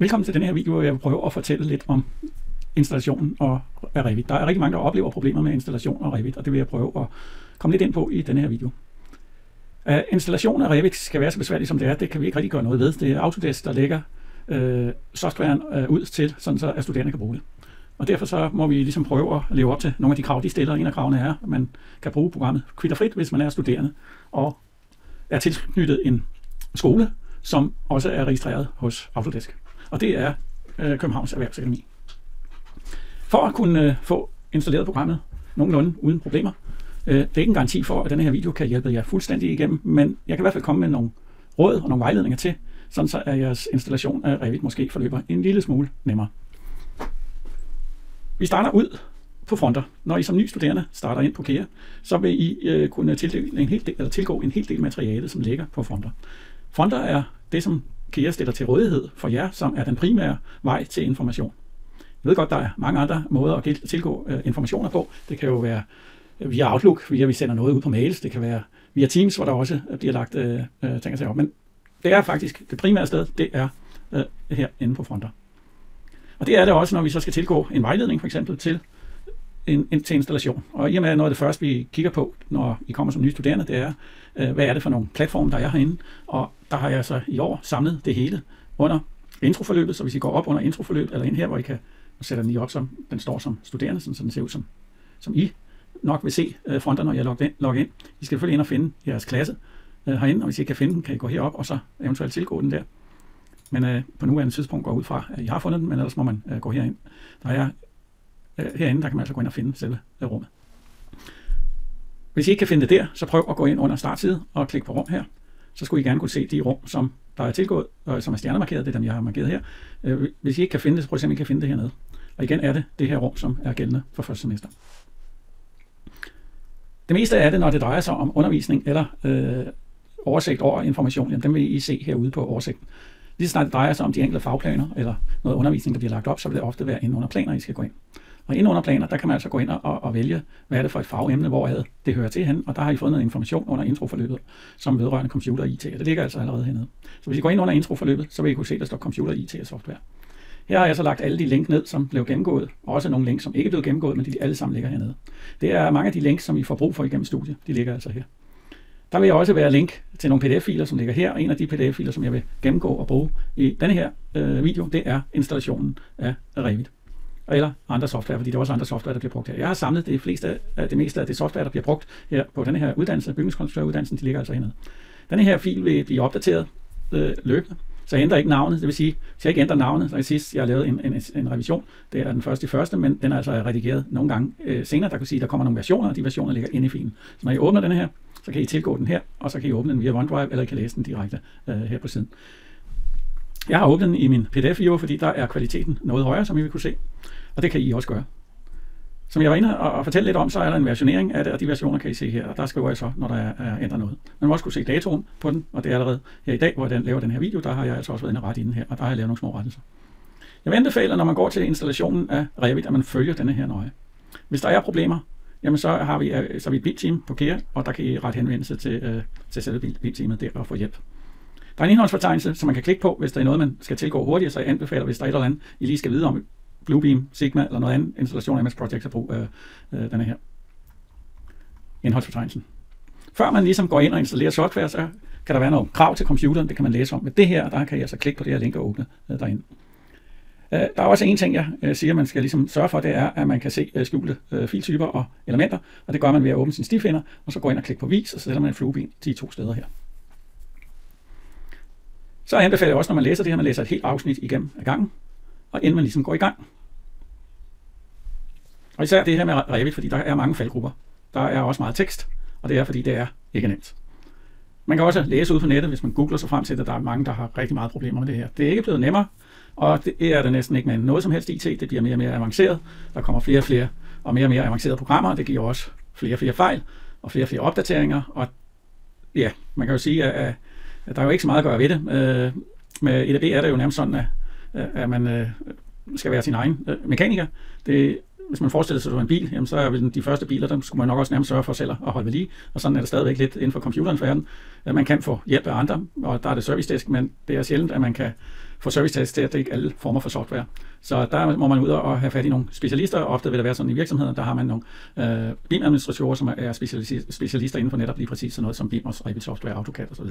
Velkommen til den her video, hvor jeg vil prøve at fortælle lidt om installationen og Revit. Der er rigtig mange, der oplever problemer med installation og Revit, og det vil jeg prøve at komme lidt ind på i den her video. Uh, installation af Revit skal være så besværligt som det er, det kan vi ikke rigtig gøre noget ved. Det er Autodesk, der lægger uh, softwaren uh, ud til, sådan så at studerende kan bruge det. Og derfor så må vi ligesom prøve at leve op til nogle af de krav, de stiller. En af kravene er, at man kan bruge programmet kvitterfrit, hvis man er studerende og er tilknyttet en skole, som også er registreret hos Autodesk og det er øh, Københavns Erhvervsakademi. For at kunne øh, få installeret programmet nogenlunde uden problemer, øh, det er ikke en garanti for, at denne her video kan hjælpe jer fuldstændig igennem, men jeg kan i hvert fald komme med nogle råd og nogle vejledninger til, sådan så at jeres installation af Revit måske forløber en lille smule nemmere. Vi starter ud på fronter. Når I som ny studerende starter ind på KEA, så vil I øh, kunne tildele en hel del, eller tilgå en hel del materiale, som ligger på fronter. Fronter er det, som KIA stiller til rådighed for jer, som er den primære vej til information. Jeg ved godt, der er mange andre måder at tilgå øh, informationer på. Det kan jo være øh, via Outlook, via vi sender noget ud på mails. Det kan være via Teams, hvor der også øh, bliver lagt øh, ting og op. Men det er faktisk det primære sted, det er øh, her inde på fronter. Og det er det også, når vi så skal tilgå en vejledning for eksempel til en, en, til installation. Og i og med, at noget af det første, vi kigger på, når I kommer som nye studerende, det er, øh, hvad er det for nogle platforme, der er herinde. Og der har jeg så i år samlet det hele under introforløbet, så hvis I går op under introforløbet, eller ind her, hvor I kan sætte den lige op, som den står som studerende, sådan, så den ser ud som, som I nok vil se øh, fronter, når jeg logger ind, logger ind. I skal selvfølgelig ind og finde jeres klasse øh, herinde, og hvis I ikke kan finde den, kan I gå herop og så eventuelt tilgå den der. Men øh, på nuværende tidspunkt går ud fra, at I har fundet den, men ellers må man øh, gå herind. Der er øh, herinde, der kan man altså gå ind og finde selve øh, rummet. Hvis I ikke kan finde det der, så prøv at gå ind under startside og klik på rum her. Så skulle I gerne kunne se de rum, som der er tilgået, og som er stjernemarkeret, det er dem, jeg har markeret her. Øh, hvis I ikke kan finde det, så prøv at se, om I kan finde det hernede. Og igen er det det her rum, som er gældende for første semester. Det meste af det, når det drejer sig om undervisning eller øh, oversigt over information, jamen, dem vil I se herude på oversigten. Lige så snart det drejer sig om de enkelte fagplaner eller noget undervisning, der bliver lagt op, så vil det ofte være inde under planer, I skal gå ind. Og inde under planer, der kan man altså gå ind og, og vælge, hvad er det for et fagemne, hvor det hører til hen, og der har I fået noget information under introforløbet, som vedrørende computer og IT, og det ligger altså allerede hernede. Så hvis I går ind under introforløbet, så vil I kunne se, at der står computer, IT og software. Her har jeg så lagt alle de link ned, som blev gennemgået, og også nogle links, som ikke blev gennemgået, men de alle sammen ligger hernede. Det er mange af de links, som I får brug for igennem studiet, de ligger altså her. Der vil også være link til nogle pdf-filer, som ligger her, og en af de pdf-filer, som jeg vil gennemgå og bruge i denne her øh, video, det er installationen af Revit eller andre software, fordi der er også andre software, der bliver brugt her. Jeg har samlet det, fleste af, det meste af det software, der bliver brugt her på den her uddannelse, bygningskonstruktøruddannelsen, de ligger altså hernede. Denne her fil vil blive opdateret øh, løbende, så jeg ændrer ikke navnet, det vil sige, hvis jeg ikke ændrer navnet, så er sidst, jeg har lavet en, en, en revision, det er den første i første, men den er altså redigeret nogle gange øh, senere, der kan sige, at der kommer nogle versioner, og de versioner ligger inde i filen. Så når I åbner den her, så kan I tilgå den her, og så kan I åbne den via OneDrive, eller I kan læse den direkte øh, her på siden. Jeg har åbnet den i min PDF-viewer, fordi der er kvaliteten noget højere, som I vil kunne se. Og det kan I også gøre. Som jeg var inde og fortælle lidt om, så er der en versionering af det, og de versioner kan I se her, og der skriver jeg så, når der er, er ændret noget. Man må også kunne se datoen på den, og det er allerede her i dag, hvor jeg laver den her video, der har jeg altså også været inde og ret i den her, og der har jeg lavet nogle små rettelser. Jeg vil anbefale, når man går til installationen af Revit, at man følger denne her nøje. Hvis der er problemer, jamen så har vi, øh, så har vi et bilteam på KEA, og der kan I ret henvendelse til, øh, til selve bilteamet der og få hjælp. Der er en indholdsfortegnelse, som man kan klikke på, hvis der er noget, man skal tilgå hurtigere, så jeg anbefaler, hvis der er et eller andet, I lige skal vide om Bluebeam, Sigma eller noget andet installation af MS Project så brug øh, øh, denne her indholdsfortegnelsen. Før man ligesom går ind og installerer software, så kan der være nogle krav til computeren, det kan man læse om. Men det her, der kan jeg så altså klikke på det her link og åbne øh, derinde. Øh, der er også en ting, jeg øh, siger, man skal ligesom sørge for, det er, at man kan se øh, skjulte øh, filtyper og elementer, og det gør man ved at åbne sin stifinder, og så gå ind og klikke på vis, og så sætter man en flueben de to steder her. Så anbefaler jeg også, når man læser det her, man læser et helt afsnit igennem ad gangen, og inden man ligesom går i gang. Og især det her med Revit, fordi der er mange faldgrupper. Der er også meget tekst, og det er fordi, det er ikke nemt. Man kan også læse ud på nettet, hvis man googler sig frem til, at der er mange, der har rigtig meget problemer med det her. Det er ikke blevet nemmere, og det er det næsten ikke med noget som helst IT. Det bliver mere og mere avanceret. Der kommer flere og flere og mere og mere avancerede programmer, det giver også flere og flere fejl og flere og flere opdateringer. Og ja, man kan jo sige, at der er jo ikke så meget at gøre ved det. Øh, med EDB er det jo nærmest sådan, at, at man øh, skal være sin egen øh, mekaniker. Det hvis man forestiller sig, at du er en bil, jamen, så er de første biler, der skulle man nok også nærmest sørge for selv at holde ved lige, og sådan er det stadigvæk lidt inden for computerens verden. At man kan få hjælp af andre, og der er det service desk, men det er sjældent, at man kan få service desk til at dække alle former for software. Så der må man ud og have fat i nogle specialister, ofte vil der være sådan i virksomheder, der har man nogle øh, BIM-administratorer, som er specialister inden for netop lige præcis sådan noget som BIM og Revit Software, AutoCAD osv.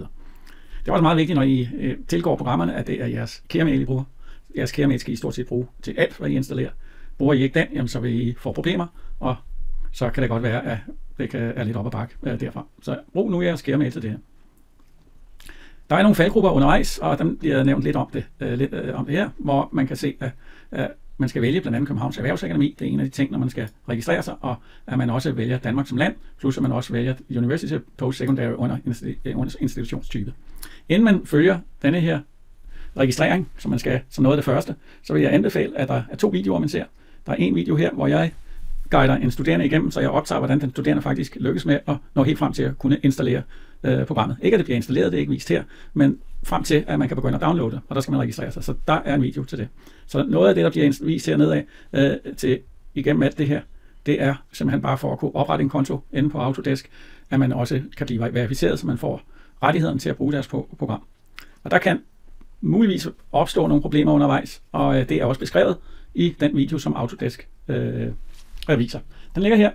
Det er også meget vigtigt, når I øh, tilgår programmerne, at det er jeres kæremail, I bruger. Jeres kæremail skal I stort set bruge til alt, hvad I installerer. Bruger I ikke den, jamen, så vil I få problemer, og så kan det godt være, at det kan, er lidt op ad bakke øh, derfra. Så brug nu jeres kæremail til det her. Der er nogle faldgrupper undervejs, og dem bliver nævnt lidt om det, øh, lidt, øh, om det her, hvor man kan se, at, at man skal vælge blandt andet Københavns Erhvervsakademi. Det er en af de ting, når man skal registrere sig, og at man også vælger Danmark som land, plus at man også vælger University Post-Secondary øh, under institutionstype. Inden man følger denne her registrering, som man skal som noget af det første, så vil jeg anbefale, at der er to videoer, man ser. Der er en video her, hvor jeg guider en studerende igennem, så jeg optager, hvordan den studerende faktisk lykkes med at nå helt frem til at kunne installere øh, programmet. Ikke at det bliver installeret, det er ikke vist her, men frem til, at man kan begynde at downloade det, og der skal man registrere sig. Så der er en video til det. Så noget af det, der bliver vist hernede af øh, til igennem alt det her, det er simpelthen bare for at kunne oprette en konto inde på Autodesk, at man også kan blive verificeret, så man får rettigheden til at bruge deres program. Og der kan muligvis opstå nogle problemer undervejs, og øh, det er også beskrevet i den video, som Autodesk øh, viser. Den ligger her.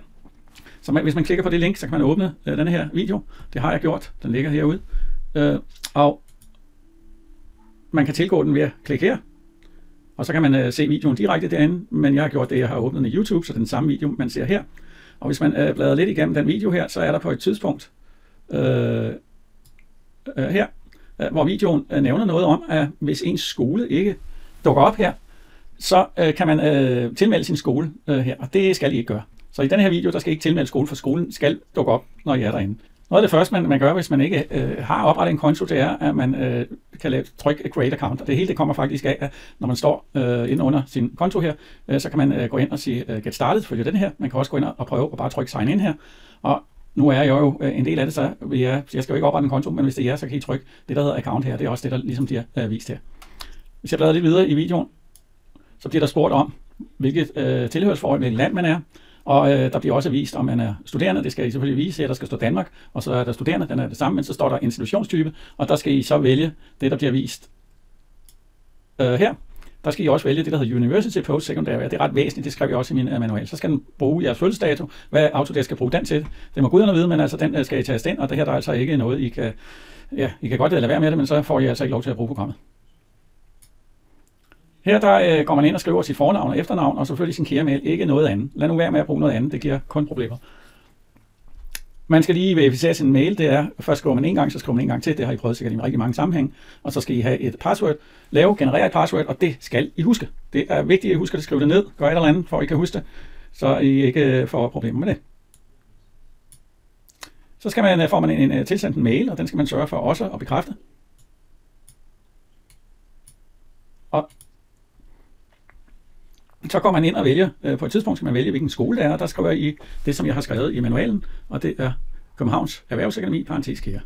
Så man, hvis man klikker på det link, så kan man åbne øh, den her video. Det har jeg gjort. Den ligger herude. Øh, og man kan tilgå den ved at klikke her. Og så kan man øh, se videoen direkte derinde, men jeg har gjort det, jeg har åbnet den i YouTube, så den samme video, man ser her. Og hvis man øh, bladrer lidt igennem den video her, så er der på et tidspunkt øh, øh, her, øh, hvor videoen øh, nævner noget om, at hvis ens skole ikke dukker op her, så øh, kan man øh, tilmelde sin skole øh, her, og det skal I ikke gøre. Så i den her video, der skal I ikke tilmelde skole, for skolen skal dukke op, når I er derinde. Noget af det første, man, man gør, hvis man ikke øh, har oprettet en konto, det er, at man øh, kan lave, trykke Create Account. Og det hele det kommer faktisk af, at når man står øh, inde under sin konto her, øh, så kan man øh, gå ind og sige øh, Get Started, følge den her. Man kan også gå ind og prøve at bare trykke Sign In her. Og nu er jeg jo øh, en del af det, så jeg, jeg skal jo ikke oprette en konto, men hvis det er jer, så kan I trykke det, der hedder Account her. Det er også det, der ligesom bliver øh, vist her. Hvis jeg bladrer lidt videre i videoen, så bliver der spurgt om, hvilket øh, tilhørsforhold, hvilket land man er. Og øh, der bliver også vist, om man er studerende. Det skal I selvfølgelig vise, at der skal stå Danmark. Og så er der studerende, den er det samme, men så står der institutionstype. Og der skal I så vælge det, der bliver vist øh, her. Der skal I også vælge det, der hedder University Post Secondary. Det er ret væsentligt, det skrev jeg også i min øh, manual. Så skal den bruge jeres fødselsdato, hvad Autodesk skal bruge den til. Det må guderne vide, men altså den øh, skal I tage ind, og det her der er altså ikke noget, I kan, ja, I kan godt øh, lade være med det, men så får I altså ikke lov til at bruge programmet. Her der øh, går man ind og skriver sit fornavn og efternavn, og selvfølgelig sin kæremail, ikke noget andet. Lad nu være med at bruge noget andet, det giver kun problemer. Man skal lige verificere sin mail, det er, først skriver man en gang, så skriver man en gang til, det har I prøvet sikkert i rigtig mange sammenhæng, og så skal I have et password, lave, generere et password, og det skal I huske. Det er vigtigt, at I husker at skrive det ned, gør et eller andet, for at I kan huske det, så I ikke øh, får problemer med det. Så skal man, øh, får man en, en øh, tilsendt en mail, og den skal man sørge for også at bekræfte. Og så går man ind og vælger, på et tidspunkt skal man vælge, hvilken skole det er, og der skriver I det, som jeg har skrevet i manualen, og det er Københavns Erhvervsakademi, parentes kære.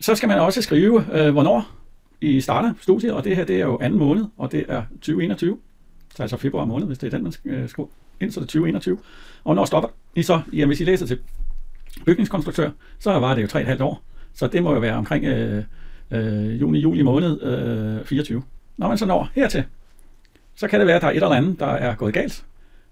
Så skal man også skrive, øh, hvornår I starter studiet, og det her det er jo anden måned, og det er 2021, så altså februar måned, hvis det er den, man skal øh, ind, så det er 2021. Og når stopper I så? Jamen, hvis I læser til bygningskonstruktør, så var det jo 3,5 år, så det må jo være omkring øh, øh, juni, juli måned øh, 24. Når man så når hertil, så kan det være, at der er et eller andet, der er gået galt.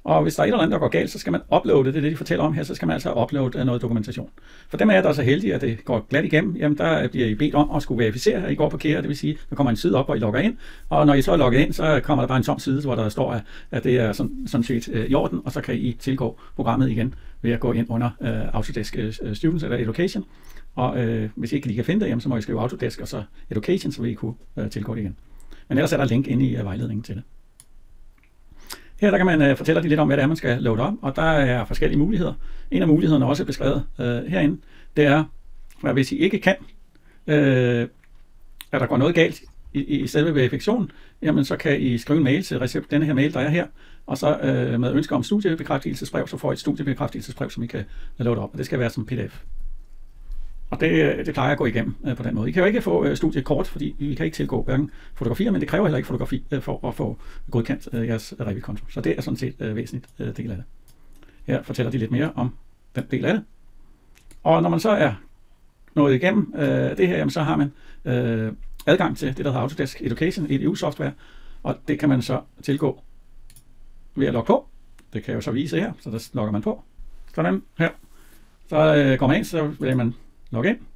Og hvis der er et eller andet, der går galt, så skal man uploade, det er det, de fortæller om her, så skal man altså uploade øh, noget dokumentation. For dem af jer, der er så heldige, at det går glat igennem, jamen der bliver I bedt om at skulle verificere, at I går på kære, det vil sige, der kommer en side op, hvor I logger ind, og når I så er logget ind, så kommer der bare en tom side, hvor der står, at det er sådan, sådan set øh, i orden, og så kan I tilgå programmet igen ved at gå ind under uh, Autodesk øh, Students eller Education, og øh, hvis I ikke lige kan finde det, jamen, så må I skrive Autodesk og så Education, så vil I kunne øh, tilgå det igen. Men ellers er der link inde i uh, vejledningen til det. Her der kan man øh, fortælle lidt om, hvad det er, man skal load op, og der er forskellige muligheder. En af mulighederne er også beskrevet øh, herinde, det er, at hvis I ikke kan, øh, at der går noget galt i, i selve verifikationen, jamen så kan I skrive en mail til recept, denne her mail, der er her, og så øh, med ønsker om studiebekræftelsesbrev, så får I et studiebekræftelsesbrev, som I kan load op, og det skal være som pdf. Og det, øh, det plejer jeg at gå igennem øh, på den måde. I kan jo ikke få øh, studiekort, fordi I kan ikke tilgå hverken fotografier, men det kræver heller ikke fotografi øh, for at få godkendt øh, jeres Revit-konto. Så det er sådan set øh, væsentligt øh, del af det. Her fortæller de lidt mere om den del af det. Og når man så er nået igennem øh, det her, jamen, så har man øh, adgang til det, der hedder Autodesk Education, et EU-software, og det kan man så tilgå ved at logge på. Det kan jeg jo så vise her, så der logger man på. Sådan her. Så øh, går man ind, så vil man logge ind.